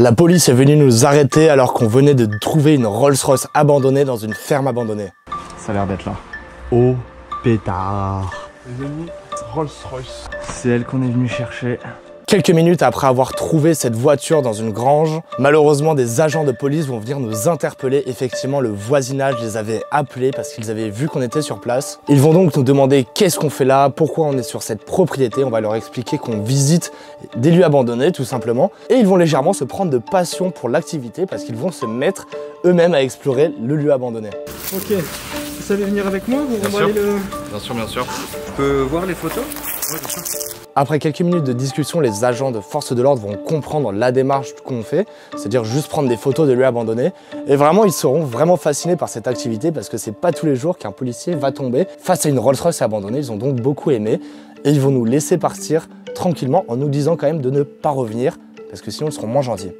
La police est venue nous arrêter alors qu'on venait de trouver une Rolls-Royce abandonnée dans une ferme abandonnée. Ça a l'air d'être là. Oh pétard. Les amis, Rolls-Royce. C'est elle qu'on est venu chercher. Quelques minutes après avoir trouvé cette voiture dans une grange, malheureusement des agents de police vont venir nous interpeller. Effectivement, le voisinage les avait appelés parce qu'ils avaient vu qu'on était sur place. Ils vont donc nous demander qu'est-ce qu'on fait là, pourquoi on est sur cette propriété. On va leur expliquer qu'on visite des lieux abandonnés tout simplement. Et ils vont légèrement se prendre de passion pour l'activité parce qu'ils vont se mettre eux-mêmes à explorer le lieu abandonné. Ok, vous savez venir avec moi Vous Bien renvoyez sûr. le... Bien sûr, bien sûr. Je peux voir les photos? Après quelques minutes de discussion, les agents de force de l'ordre vont comprendre la démarche qu'on fait, c'est-à-dire juste prendre des photos de lieux abandonnés. Et vraiment, ils seront vraiment fascinés par cette activité parce que c'est pas tous les jours qu'un policier va tomber face à une Rolls-Royce abandonnée. Ils ont donc beaucoup aimé et ils vont nous laisser partir tranquillement en nous disant quand même de ne pas revenir parce que sinon ils seront moins gentils.